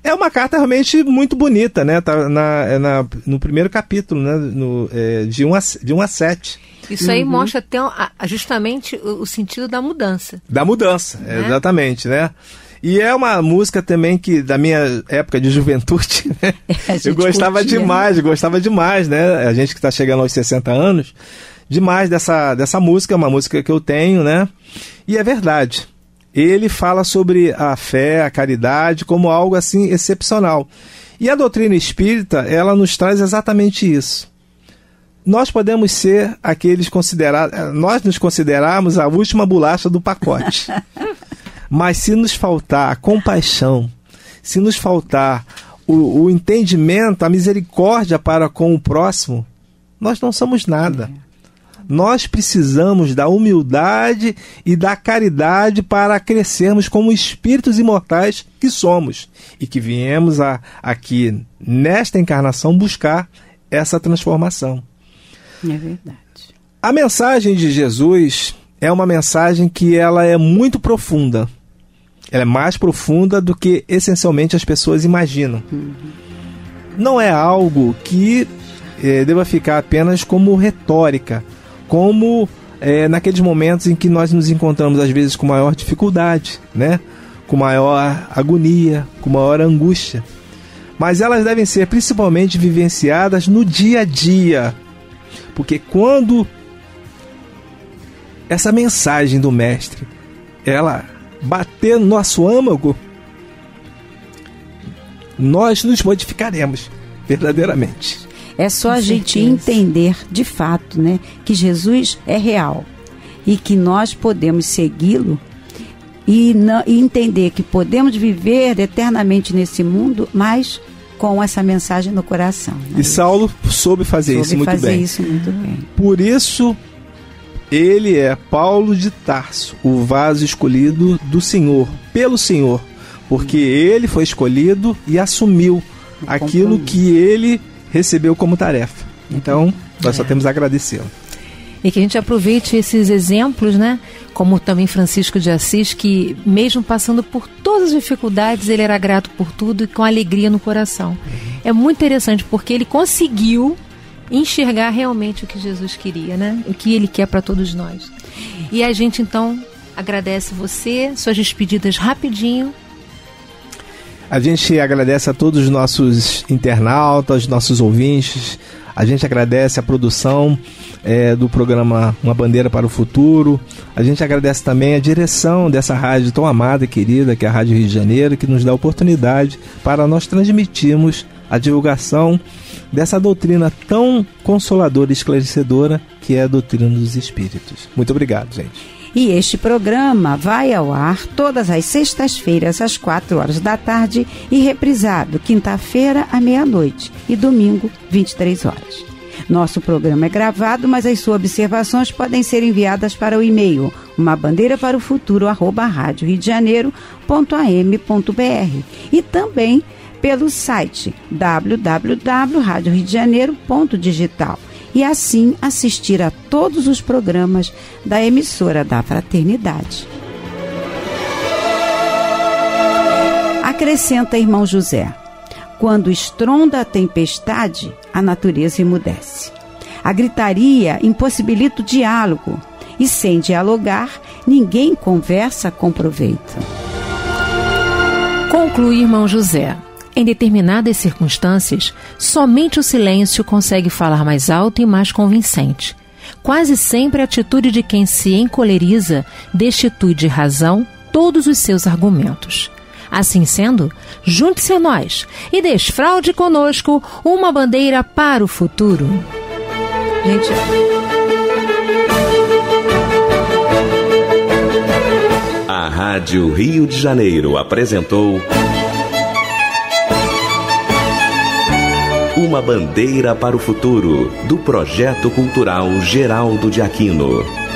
É uma carta realmente muito bonita, né? Tá na, é na no primeiro capítulo, né? No, é, de 1 a, de 1 a 7. Isso aí uhum. mostra até justamente o, o, sentido da mudança. Da mudança, né? exatamente, né? E é uma música também que, da minha época de juventude, né? eu gostava curtia. demais, gostava demais, né? A gente que está chegando aos 60 anos, demais dessa, dessa música, uma música que eu tenho, né? E é verdade. Ele fala sobre a fé, a caridade como algo assim excepcional. E a doutrina espírita, ela nos traz exatamente isso. Nós podemos ser aqueles considerados, nós nos considerarmos a última bolacha do pacote. Mas se nos faltar a compaixão, se nos faltar o, o entendimento, a misericórdia para com o próximo, nós não somos nada. É nós precisamos da humildade e da caridade para crescermos como espíritos imortais que somos e que viemos a, aqui nesta encarnação buscar essa transformação. É verdade. A mensagem de Jesus é uma mensagem que ela é muito profunda. Ela é mais profunda do que essencialmente as pessoas imaginam. Uhum. Não é algo que eh, deva ficar apenas como retórica, como é, naqueles momentos em que nós nos encontramos às vezes com maior dificuldade, né? com maior agonia, com maior angústia. Mas elas devem ser principalmente vivenciadas no dia a dia. Porque quando essa mensagem do mestre, ela bater no nosso âmago, nós nos modificaremos verdadeiramente. É só a gente entender de fato, né, que Jesus é real e que nós podemos segui-lo e, e, entender que podemos viver eternamente nesse mundo, mas com essa mensagem no coração. Né? E Saulo soube fazer soube isso muito fazer bem. isso muito bem. Por isso ele é Paulo de Tarso, o vaso escolhido do Senhor, pelo Senhor, porque ele foi escolhido e assumiu aquilo que ele recebeu como tarefa. Então, nós só é. temos a agradecê-lo. E que a gente aproveite esses exemplos, né? Como também Francisco de Assis, que mesmo passando por todas as dificuldades, ele era grato por tudo e com alegria no coração. É muito interessante porque ele conseguiu enxergar realmente o que Jesus queria, né? O que ele quer para todos nós. E a gente então agradece você, suas despedidas rapidinho a gente agradece a todos os nossos internautas, nossos ouvintes. A gente agradece a produção é, do programa Uma Bandeira para o Futuro. A gente agradece também a direção dessa rádio tão amada e querida, que é a Rádio Rio de Janeiro, que nos dá a oportunidade para nós transmitirmos a divulgação dessa doutrina tão consoladora e esclarecedora que é a doutrina dos espíritos. Muito obrigado, gente. E este programa vai ao ar todas as sextas-feiras às 4 horas da tarde e reprisado quinta-feira à meia-noite e domingo 23 horas. Nosso programa é gravado, mas as suas observações podem ser enviadas para o e-mail uma bandeira para o futuro arroba rádio Rio de Janeiro ponto am ponto br e também pelo site www.radioriodejaneiro.digital e assim assistir a todos os programas da emissora da Fraternidade. Acrescenta irmão José: quando estronda a tempestade, a natureza emudece. A gritaria impossibilita o diálogo, e sem dialogar, ninguém conversa com proveito. Conclui irmão José. Em determinadas circunstâncias, somente o silêncio consegue falar mais alto e mais convincente. Quase sempre a atitude de quem se encoleriza destitui de razão todos os seus argumentos. Assim sendo, junte-se a nós e desfraude conosco uma bandeira para o futuro. Gente. A Rádio Rio de Janeiro apresentou. Uma bandeira para o futuro, do projeto cultural Geraldo de Aquino.